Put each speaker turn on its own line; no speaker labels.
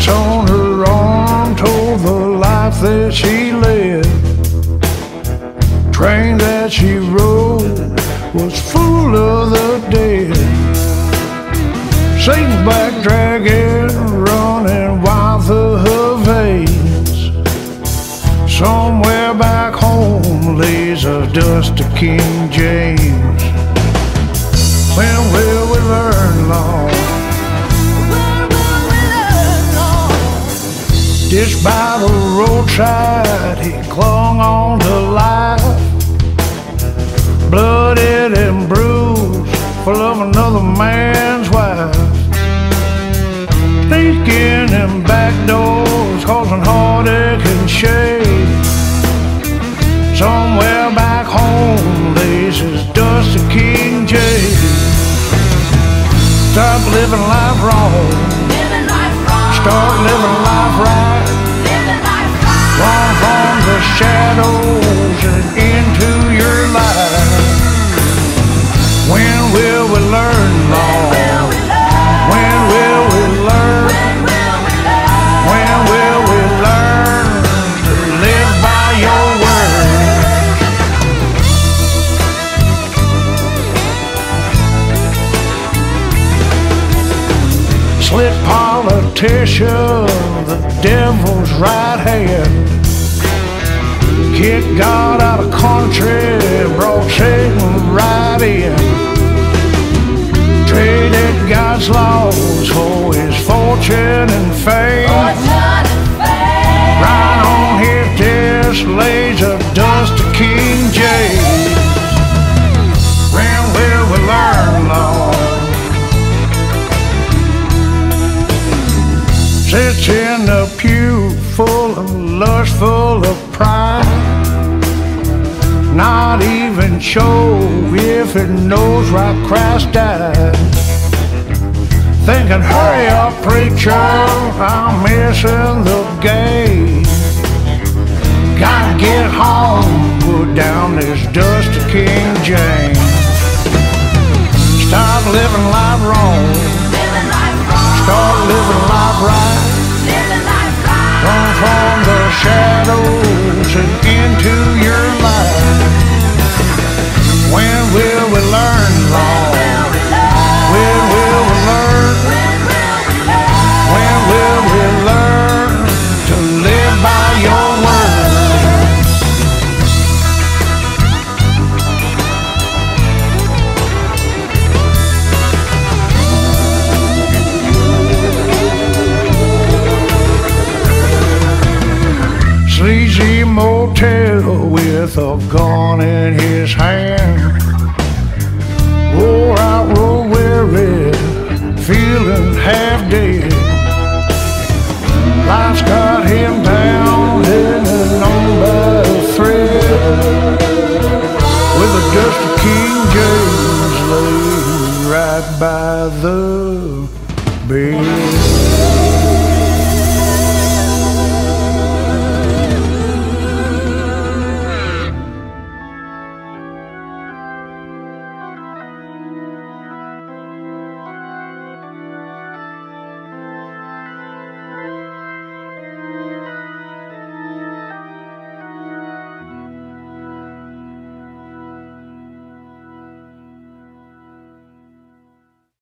tracks on her arm told the life that she led. Train that she rode was full of the dead. Satan's back dragging, running wild through her veins. Somewhere back home lays a dusty King James. When By the roadside, he clung on to life. Blooded and bruised, full of another man's wife. Sneaking in back doors, causing heartache and shame. Somewhere back home lays his dusty King James. Stop living life wrong, start living life right. Shadows into your light. When will we learn? When will we learn? When will we learn to live by your word? Slick politician, the devil's right hand. Kicked God out of country, brought Satan right in. Traded God's laws for his fortune and fame. Right on his desk lays a dust of King James. When will we learn, Lord? Sits in a pew full of lust, full of. Not even sure if it knows why Christ died. Thinking, hurry up, preacher, I'm missing the game. Gotta get home, put down this dust of King James. Stop living life wrong, motel with a gun in his hand. Wore out, road weary, feeling half dead. Life's got him down in an unbound thread. With a dusty King James laid right by the bed.